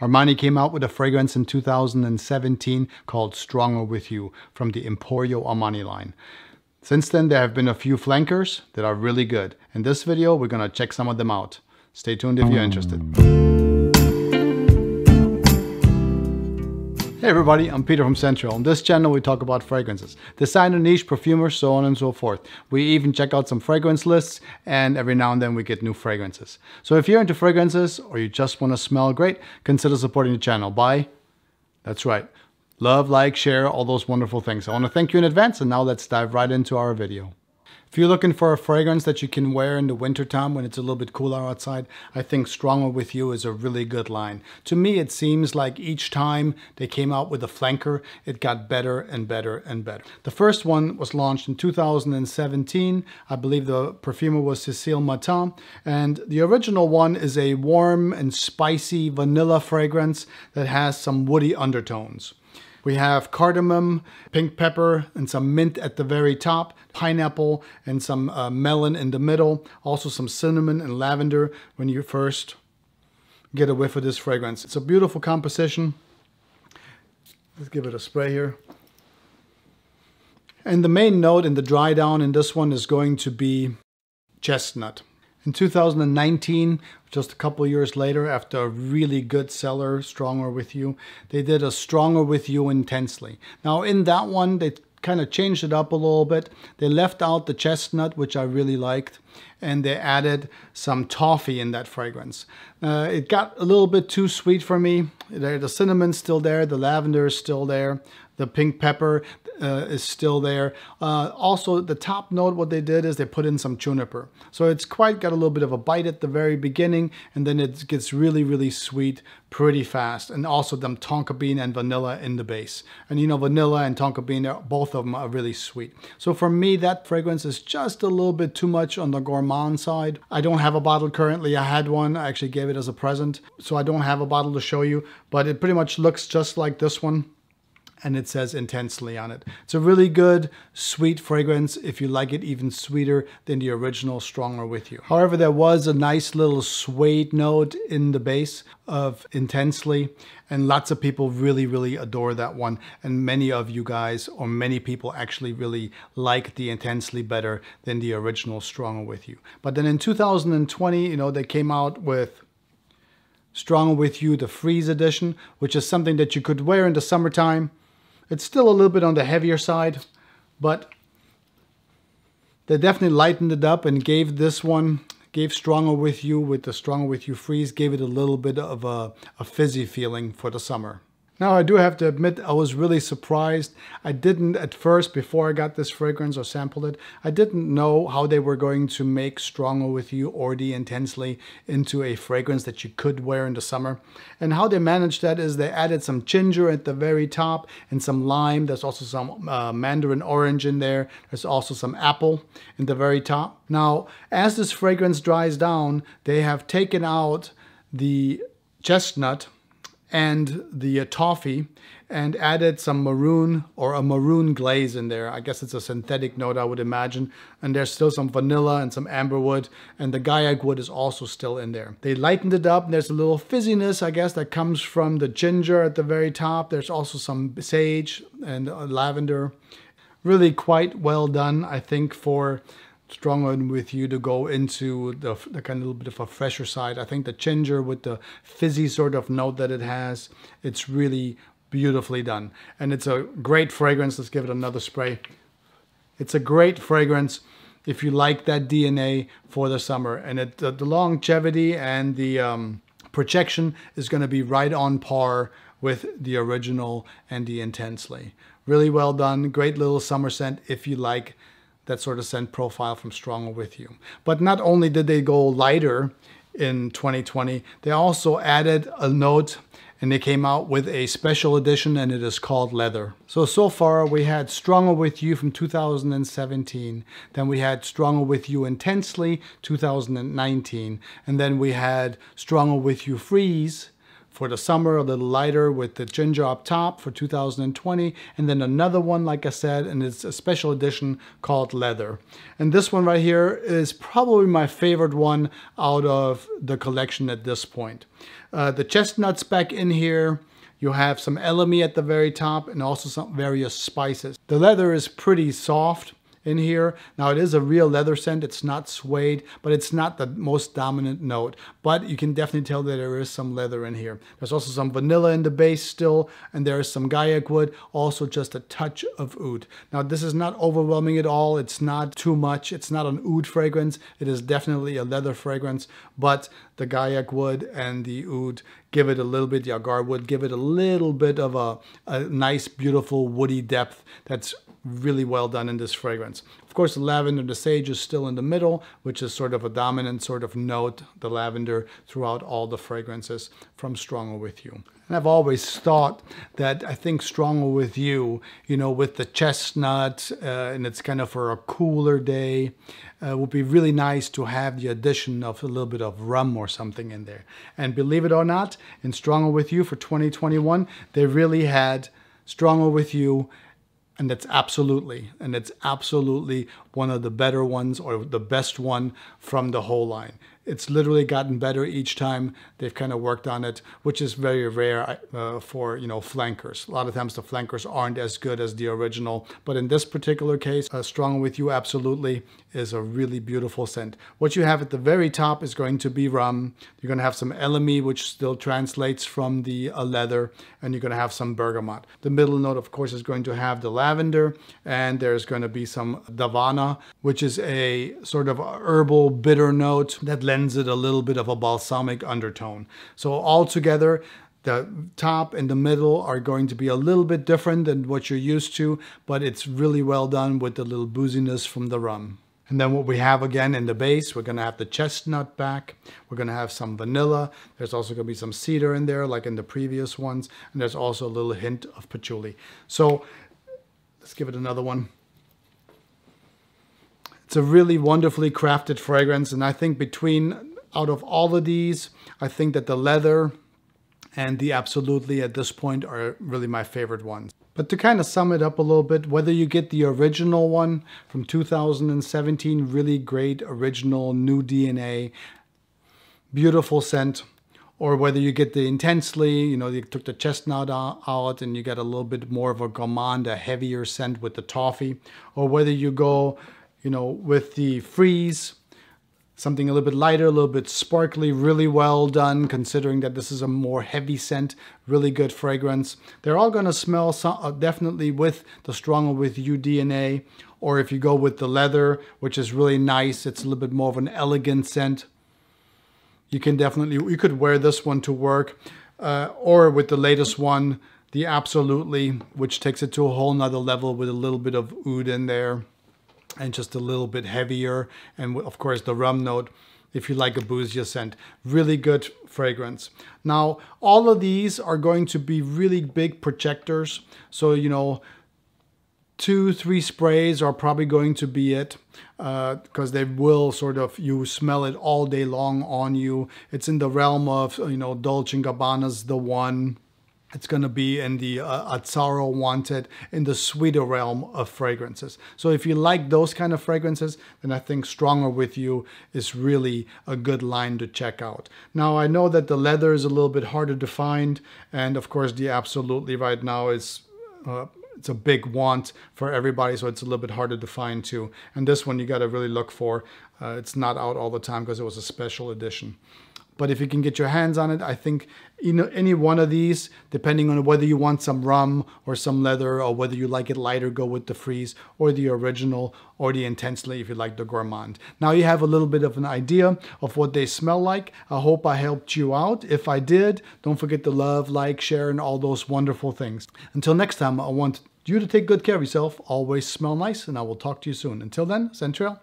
Armani came out with a fragrance in 2017 called Stronger With You from the Emporio Armani line. Since then, there have been a few flankers that are really good. In this video, we're gonna check some of them out. Stay tuned if you're interested. Hmm. Hey everybody, I'm Peter from Scent Trail. On this channel we talk about fragrances, designer, niche, perfumers, so on and so forth. We even check out some fragrance lists and every now and then we get new fragrances. So if you're into fragrances or you just want to smell great, consider supporting the channel by, that's right, love, like, share, all those wonderful things. I want to thank you in advance and now let's dive right into our video. If you're looking for a fragrance that you can wear in the wintertime when it's a little bit cooler outside, I think Stronger With You is a really good line. To me, it seems like each time they came out with a flanker, it got better and better and better. The first one was launched in 2017. I believe the perfumer was Cecile Matton. And the original one is a warm and spicy vanilla fragrance that has some woody undertones. We have cardamom, pink pepper, and some mint at the very top, pineapple, and some uh, melon in the middle. Also some cinnamon and lavender when you first get a whiff of this fragrance. It's a beautiful composition. Let's give it a spray here. And the main note in the dry down in this one is going to be chestnut. In 2019, just a couple years later, after a really good seller, Stronger With You, they did a Stronger With You Intensely. Now, in that one, they kind of changed it up a little bit. They left out the chestnut, which I really liked, and they added some toffee in that fragrance. Uh, it got a little bit too sweet for me. The cinnamon's still there, the lavender is still there, the pink pepper uh, is still there. Uh, also, the top note, what they did is they put in some juniper. So it's quite got a little bit of a bite at the very beginning, and then it gets really, really sweet pretty fast. And also them tonka bean and vanilla in the base. And you know, vanilla and tonka bean, both of them are really sweet. So for me, that fragrance is just a little bit too much on the gourmand side. I don't have a bottle currently. I had one. I actually gave it as a present. So I don't have a bottle to show you, but it pretty much looks just like this one and it says intensely on it. It's a really good, sweet fragrance if you like it even sweeter than the original Stronger With You. However, there was a nice little suede note in the base of Intensely, and lots of people really, really adore that one. And many of you guys, or many people actually really like the Intensely better than the original Stronger With You. But then in 2020, you know, they came out with Stronger With You, the Freeze Edition, which is something that you could wear in the summertime it's still a little bit on the heavier side, but they definitely lightened it up and gave this one, gave Stronger With You with the Stronger With You Freeze, gave it a little bit of a, a fizzy feeling for the summer. Now, I do have to admit, I was really surprised. I didn't at first, before I got this fragrance or sampled it, I didn't know how they were going to make Stronger With You or the Intensely into a fragrance that you could wear in the summer. And how they managed that is they added some ginger at the very top and some lime. There's also some uh, mandarin orange in there. There's also some apple in the very top. Now, as this fragrance dries down, they have taken out the chestnut and the uh, toffee and added some marron or a marron glacé in there. I guess it's a synthetic note, I would imagine. And there's still some vanilla and some amberwood, and the guaiac wood is also still in there. They lightened it up. There's a little fizziness, I guess, that comes from the ginger at the very top. There's also some sage and uh, lavender. Really quite well done, I think, for stronger with you to go into the, the kind of little bit of a fresher side. I think the ginger with the fizzy sort of note that it has, it's really beautifully done. And it's a great fragrance. Let's give it another spray. It's a great fragrance if you like that DNA for the summer. And it, the, the longevity and the um, projection is going to be right on par with the original and the intensely. Really well done. Great little summer scent if you like that sort of scent profile from Stronger With You. But not only did they go lighter in 2020, they also added a note and they came out with a special edition and it is called Leather. So, so far we had Stronger With You from 2017, then we had Stronger With You Intensely 2019, and then we had Stronger With You Freeze for the summer, a little lighter with the ginger up top for 2020. And then another one, like I said, and it's a special edition called Leather. And this one right here is probably my favorite one out of the collection at this point. Uh, the chestnuts back in here. You have some elemi at the very top and also some various spices. The leather is pretty soft in here. Now it is a real leather scent. It's not suede, but it's not the most dominant note. But you can definitely tell that there is some leather in here. There's also some vanilla in the base still, and there is some guaiac wood, also just a touch of oud. Now this is not overwhelming at all. It's not too much. It's not an oud fragrance. It is definitely a leather fragrance, but the guaiac wood and the oud give it a little bit, the agar wood, give it a little bit of a, a nice, beautiful woody depth that's really well done in this fragrance. Of course, the lavender, and the sage is still in the middle, which is sort of a dominant sort of note, the lavender, throughout all the fragrances from Stronger With You. And I've always thought that I think Stronger With You, you know, with the chestnut, uh, and it's kind of for a cooler day, uh, would be really nice to have the addition of a little bit of rum or something in there. And believe it or not, in Stronger With You for 2021, they really had Stronger With You and that's absolutely and it's absolutely one of the better ones or the best one from the whole line it's literally gotten better each time they've kind of worked on it, which is very rare uh, for you know flankers. A lot of times the flankers aren't as good as the original, but in this particular case, uh, Strong with You absolutely is a really beautiful scent. What you have at the very top is going to be rum. You're going to have some elemi, which still translates from the uh, leather, and you're going to have some bergamot. The middle note, of course, is going to have the lavender, and there's going to be some davana, which is a sort of herbal bitter note that lends it a little bit of a balsamic undertone. So altogether, the top and the middle are going to be a little bit different than what you're used to, but it's really well done with the little booziness from the rum. And then what we have again in the base, we're gonna have the chestnut back. We're gonna have some vanilla. There's also gonna be some cedar in there, like in the previous ones. And there's also a little hint of patchouli. So let's give it another one. It's a really wonderfully crafted fragrance. And I think between, out of all of these, I think that the leather and the absolutely at this point are really my favorite ones. But to kind of sum it up a little bit, whether you get the original one from 2017, really great original new DNA, beautiful scent, or whether you get the intensely, you know, you took the chestnut out and you get a little bit more of a gourmand, a heavier scent with the toffee, or whether you go you know, with the freeze, something a little bit lighter, a little bit sparkly, really well done considering that this is a more heavy scent, really good fragrance. They're all going to smell some, uh, definitely with the stronger with you DNA or if you go with the leather, which is really nice, it's a little bit more of an elegant scent. You can definitely, you could wear this one to work uh, or with the latest one, the Absolutely, which takes it to a whole nother level with a little bit of oud in there and just a little bit heavier. And of course the rum note, if you like a boozier scent. Really good fragrance. Now, all of these are going to be really big projectors. So, you know, two, three sprays are probably going to be it because uh, they will sort of, you smell it all day long on you. It's in the realm of, you know, Dolce & Gabbana's The One, it's going to be in the uh, Azzaro Wanted in the sweeter realm of fragrances. So if you like those kind of fragrances, then I think Stronger With You is really a good line to check out. Now I know that the leather is a little bit harder to find and of course the Absolutely right now is uh, it's a big want for everybody, so it's a little bit harder to find too. And this one you got to really look for. Uh, it's not out all the time because it was a special edition. But if you can get your hands on it, I think you know any one of these, depending on whether you want some rum or some leather, or whether you like it lighter, go with the freeze, or the original, or the intensely if you like the gourmand. Now you have a little bit of an idea of what they smell like. I hope I helped you out. If I did, don't forget to love, like, share, and all those wonderful things. Until next time, I want you to take good care of yourself. Always smell nice, and I will talk to you soon. Until then, Scent Trail.